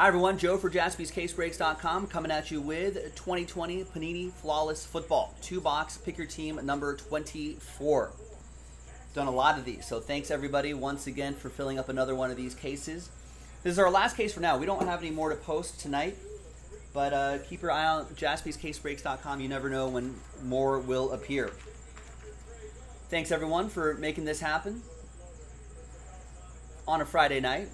Hi, everyone. Joe for jaspyscasebreaks.com coming at you with 2020 Panini Flawless Football. Two box, pick your team, number 24. Done a lot of these, so thanks everybody once again for filling up another one of these cases. This is our last case for now. We don't have any more to post tonight, but uh, keep your eye on jaspyscasebreaks.com. You never know when more will appear. Thanks everyone for making this happen on a Friday night.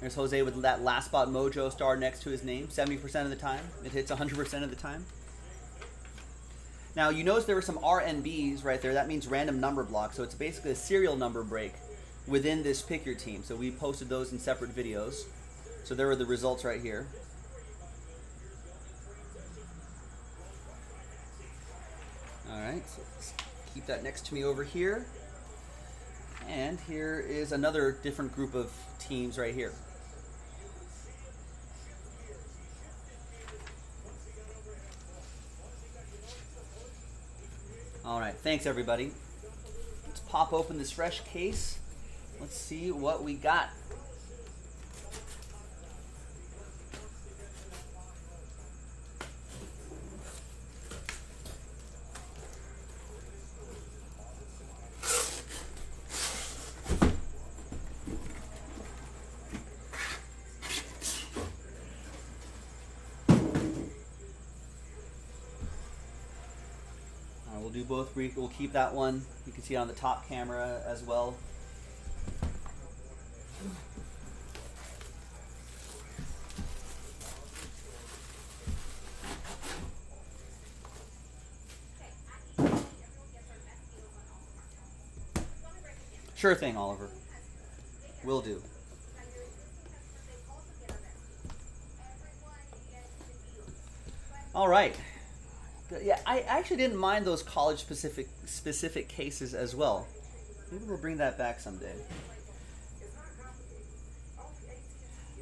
There's Jose with that last spot mojo star next to his name, 70% of the time. It hits 100% of the time. Now, you notice there were some RNBs right there. That means random number block. So it's basically a serial number break within this pick your team. So we posted those in separate videos. So there were the results right here. All right, so keep that next to me over here. And here is another different group of teams right here. All right, thanks everybody. Let's pop open this fresh case. Let's see what we got. Uh, we'll do both. We- We'll keep that one. You can see it on the top camera as well. Sure thing, Oliver. Will do. All right. Yeah, I actually didn't mind those college specific specific cases as well. Maybe we'll bring that back someday.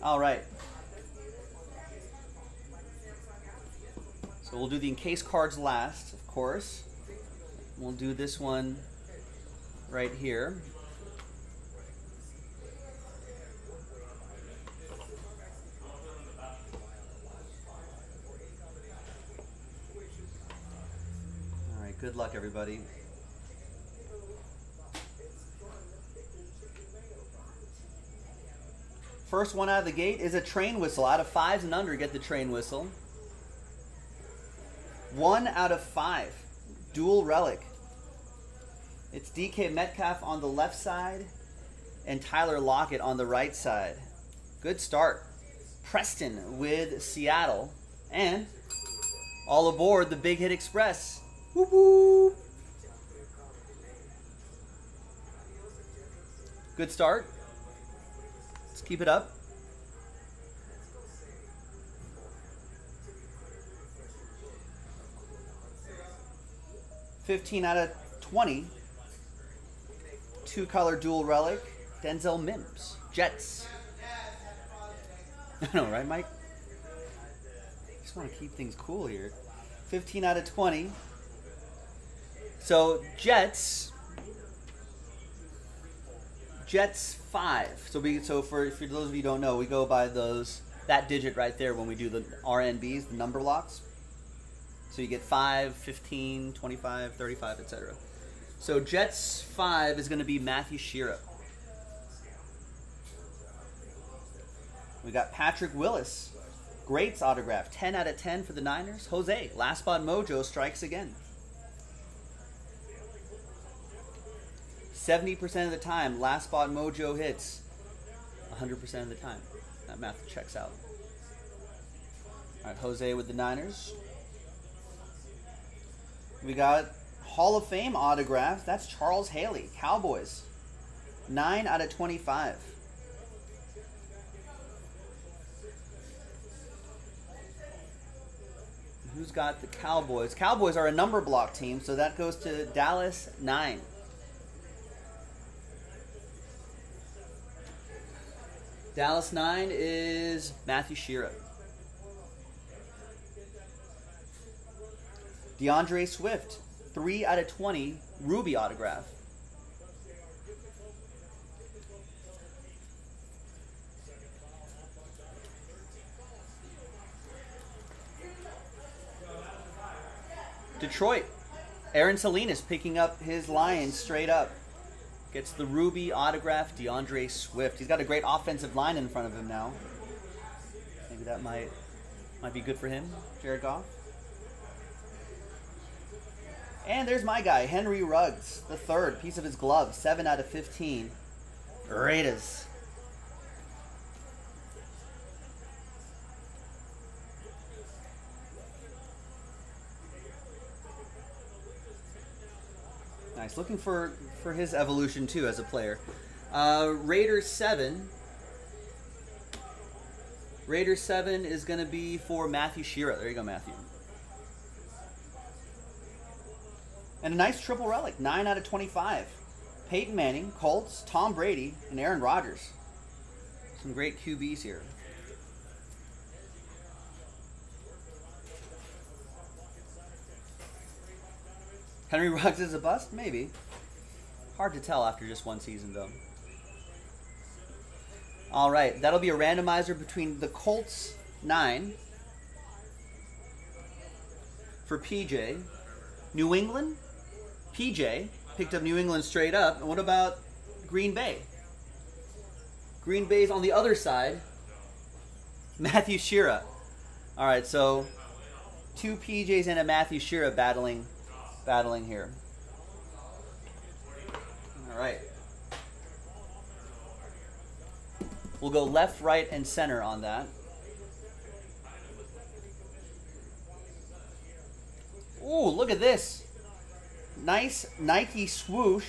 All right. So we'll do the encased cards last, of course. We'll do this one right here. Good luck, everybody. First one out of the gate is a train whistle. Out of fives and under, get the train whistle. One out of five. Dual relic. It's DK Metcalf on the left side and Tyler Lockett on the right side. Good start. Preston with Seattle. And all aboard the Big Hit Express. Whoop whoop. Good start. Let's keep it up. Fifteen out of twenty. Two color dual relic. Denzel Mims. Jets. I know, right, Mike? Just want to keep things cool here. 15 out of 20. So Jets, Jets five. So we so for for those of you who don't know, we go by those that digit right there when we do the RNBs, the number blocks. So you get 5, 15, 25, 35, etc. So Jets 5 is going to be Matthew Shearer. We got Patrick Willis. Greats autograph. 10 out of 10 for the Niners. Jose, last spot mojo strikes again. 70% of the time, last spot mojo hits. 100% of the time. That math checks out. All right, Jose with the Niners. We got Hall of Fame autograph. That's Charles Haley, Cowboys. 9 out of 25. Who's got the Cowboys? Cowboys are a number block team, so that goes to Dallas 9. Dallas 9 is Matthew Shira. DeAndre Swift, 3 out of 20, Ruby autograph. Detroit, Aaron Salinas picking up his Lions straight up. Gets the Ruby autograph, DeAndre Swift. He's got a great offensive line in front of him now. Maybe that might might be good for him, Jared Goff. And there's my guy, Henry Ruggs, the third piece of his glove, 7 out of 15. Raiders. Nice. Looking for, for his evolution too as a player. Uh, Raiders 7. Raider 7 is going to be for Matthew Shearer. There you go, Matthew. And a nice triple relic, 9 out of 25. Peyton Manning, Colts, Tom Brady, and Aaron Rodgers. Some great QBs here. Henry Ruggs is a bust? Maybe. Hard to tell after just one season, though. All right, that'll be a randomizer between the Colts 9 for PJ, New England, PJ picked up New England straight up. And what about Green Bay? Green Bay's on the other side. Matthew Shearer. All right, so two PJs and a Matthew Shearer battling battling here. All right. We'll go left, right, and center on that. Ooh, look at this. Nice Nike swoosh.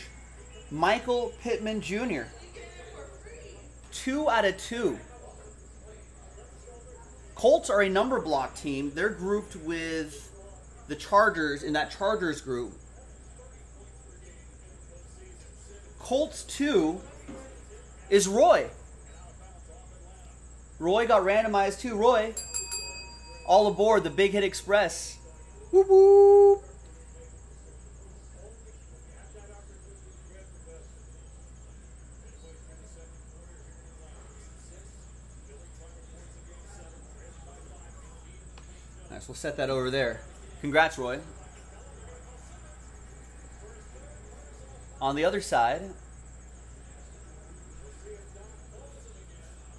Michael Pittman Jr. Two out of two. Colts are a number block team. They're grouped with the Chargers in that Chargers group. Colts 2 is Roy. Roy got randomized too. Roy, all aboard the Big Hit Express. Whoop. Nice, we'll set that over there. Congrats, Roy. On the other side,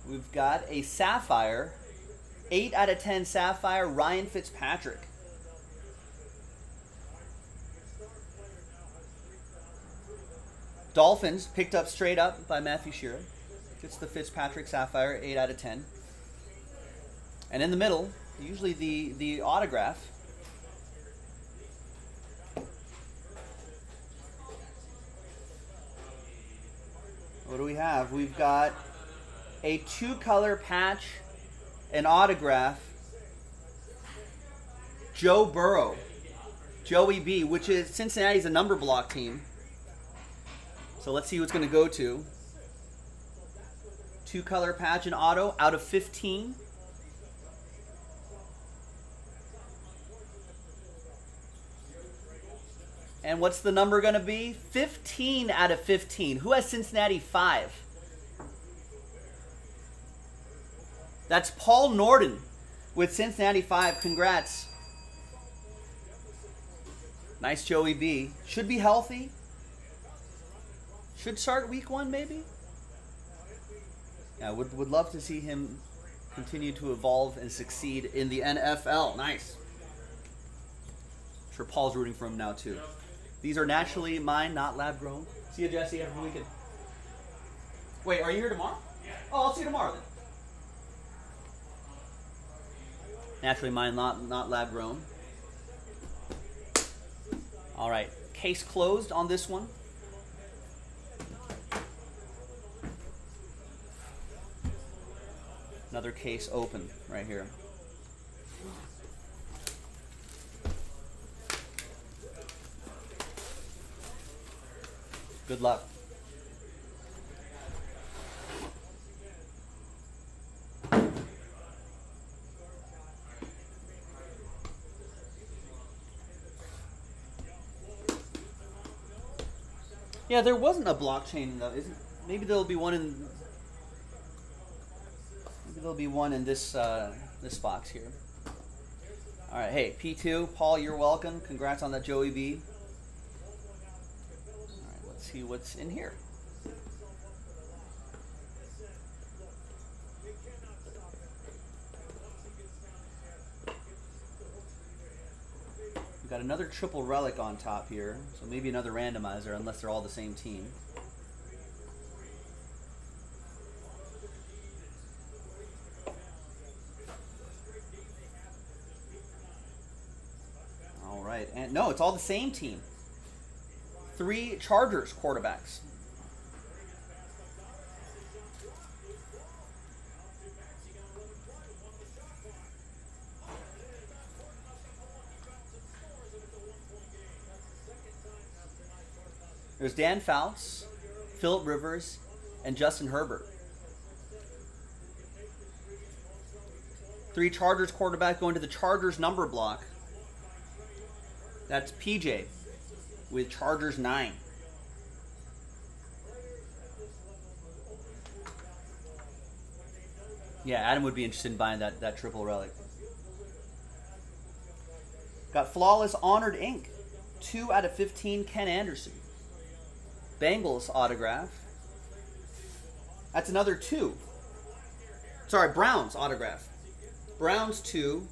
we've got a Sapphire, 8 out of 10 Sapphire, Ryan Fitzpatrick. Dolphins picked up straight up by Matthew Shearer. Gets the Fitzpatrick Sapphire, 8 out of 10. And in the middle, usually the, the autograph What do we have? We've got a two color patch, an autograph, Joe Burrow, Joey B, which is Cincinnati's a number block team. So let's see who it's going to go to. Two color patch and auto out of 15. And what's the number going to be? 15 out of 15. Who has Cincinnati 5? That's Paul Norton with Cincinnati 5. Congrats. Nice Joey B. Should be healthy. Should start week one, maybe? Yeah, would, would love to see him continue to evolve and succeed in the NFL. Nice. I'm sure Paul's rooting for him now, too. These are naturally mine, not lab grown. See you, Jesse, every weekend. Wait, are you here tomorrow? Yeah. Oh, I'll see you tomorrow then. Naturally mine, not, not lab grown. All right, case closed on this one. Another case open right here. Good luck. Yeah, there wasn't a blockchain though. Isn't maybe there'll be one in maybe there'll be one in this uh, this box here. All right, hey, P2, Paul, you're welcome. Congrats on that Joey B. See what's in here. We've got another triple relic on top here, so maybe another randomizer, unless they're all the same team. All right, and no, it's all the same team. Three Chargers quarterbacks. There's Dan Fouts, Philip Rivers, and Justin Herbert. Three Chargers quarterback going to the Chargers number block. That's PJ with Chargers 9. Yeah, Adam would be interested in buying that, that triple relic. Got Flawless Honored Ink. 2 out of 15, Ken Anderson. Bengals autograph. That's another 2. Sorry, Browns autograph. Browns 2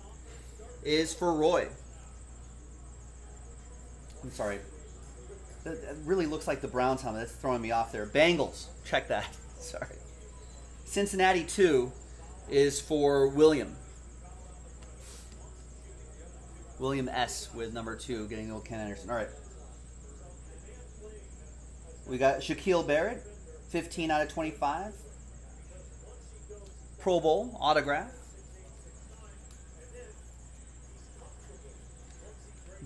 is for Roy. I'm sorry. That really looks like the Browns helmet. That's throwing me off there. Bengals. Check that. Sorry. Cincinnati 2 is for William. William S. with number 2 getting the old Ken Anderson. All right. We got Shaquille Barrett, 15 out of 25. Pro Bowl autograph.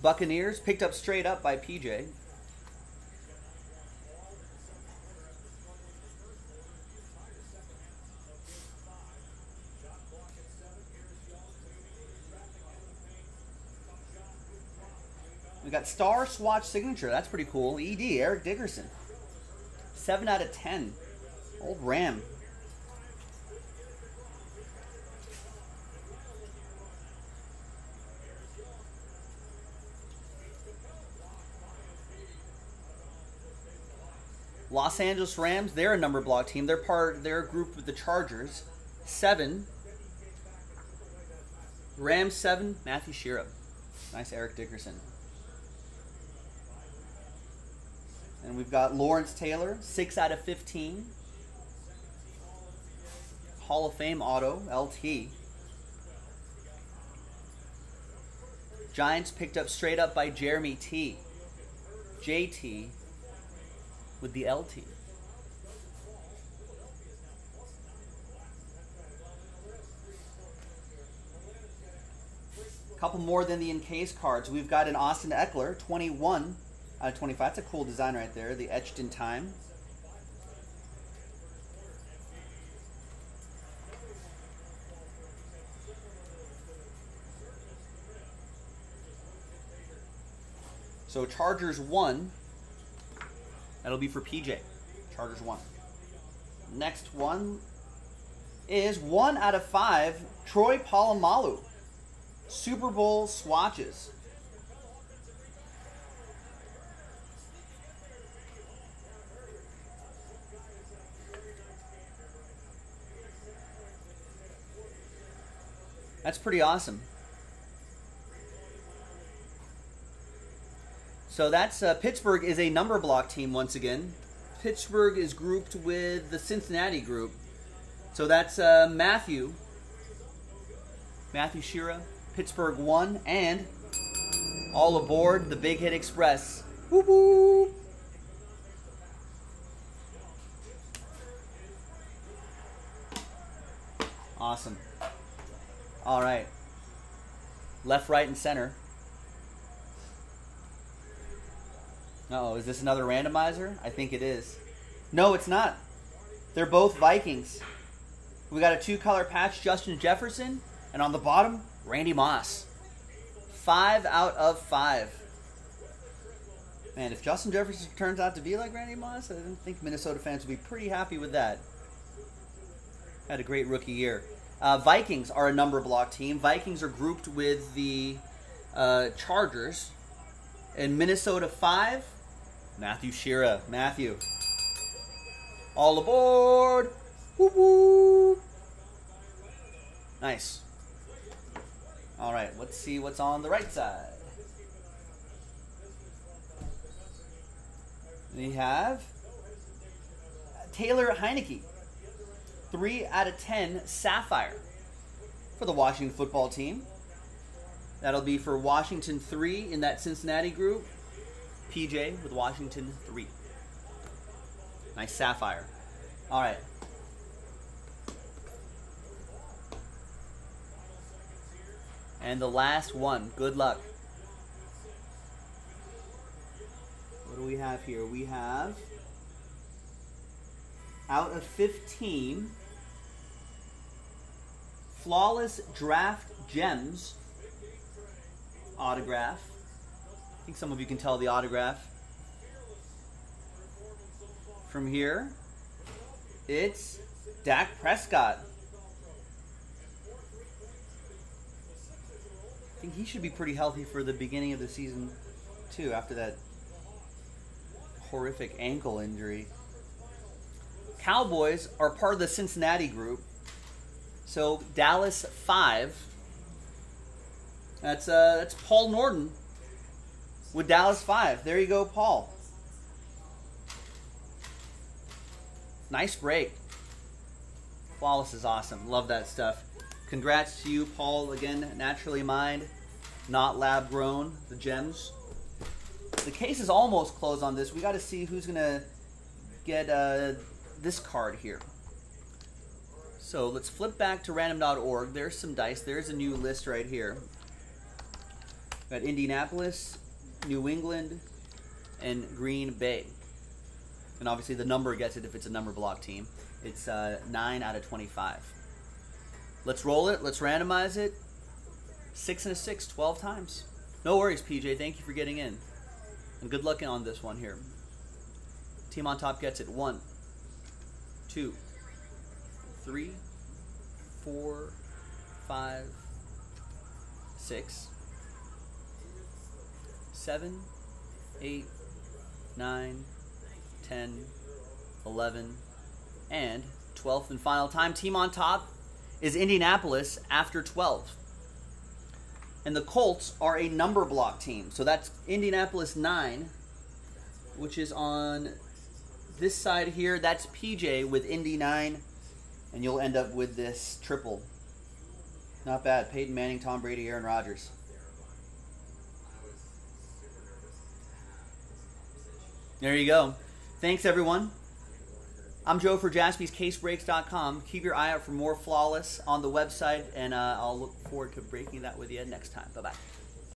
Buccaneers picked up straight up by PJ. We got Star Swatch Signature. That's pretty cool. ED, Eric Dickerson. 7 out of 10. Old Ram. Los Angeles Rams, they're a number block team. They're part they're grouped with the Chargers. Seven. Rams seven, Matthew Shearer. Nice Eric Dickerson. And we've got Lawrence Taylor, 6 out of 15. Hall of Fame auto, LT. Giants picked up straight up by Jeremy T. JT with the LT. Couple more than the encased cards. We've got an Austin Ekeler, 21 out of 25. That's a cool design right there, the etched in time. So Chargers 1. That'll be for PJ. Chargers 1. Next one is 1 out of 5. Troy Polamalu. Super Bowl swatches. That's pretty awesome. So that's uh, Pittsburgh is a number block team once again. Pittsburgh is grouped with the Cincinnati group. So that's uh, Matthew, Matthew Shearer, Pittsburgh one, and all aboard the Big Hit Express. Woo! Awesome. All right. Left, right, and center. Oh, is this another randomizer? I think it is. No, it's not. They're both Vikings. We got a two color patch, Justin Jefferson, and on the bottom, Randy Moss. Five out of five. Man, if Justin Jefferson turns out to be like Randy Moss, I think Minnesota fans will be pretty happy with that. Had a great rookie year. Uh, Vikings are a number block team. Vikings are grouped with the uh, Chargers. And Minnesota 5, Matthew Shira. Matthew. All aboard! Woo woo! Nice. All right, let's see what's on the right side. We have Taylor Heinicke, 3 out of 10 Sapphire for the Washington football team. That'll be for Washington 3 in that Cincinnati group. PJ with Washington 3. Nice Sapphire. All right. And the last one. Good luck. What do we have here? We have out of 15 flawless draft gems autograph. I think some of you can tell the autograph. From here, it's Dak Prescott. I think he should be pretty healthy for the beginning of the season, too, after that horrific ankle injury. Cowboys are part of the Cincinnati group. So Dallas 5. That's uh that's Paul Norton with Dallas 5. There you go, Paul. Nice break. Flawless is awesome. Love that stuff. Congrats to you, Paul. Again, naturally mined, not lab grown. The gems. The case is almost closed on this. We got to see who's gonna get uh, this card here. So let's flip back to random.org. There's some dice. There's a new list right here. Got Indianapolis, New England, and Green Bay. And obviously the number gets it if it's a number block team. It's uh, 9 out of 25. Let's roll it. Let's randomize it. 6 and a 6, 12 times. No worries, PJ. Thank you for getting in. And good luck on this one here. Team on top gets it. One, two, three, four, five, six, seven, eight, nine, ten, eleven, and 12th and final time. Team on top is Indianapolis after 12. And the Colts are a number block team. So that's Indianapolis 9, which is on this side here. That's PJ with Indy 9. And you'll end up with this triple. Not bad. Peyton Manning, Tom Brady, Aaron Rodgers. There you go. Thanks, everyone. I'm Joe for jaspyscasebreaks.com. Keep your eye out for more flawless on the website, and uh, I'll look forward to breaking that with you next time. Bye bye.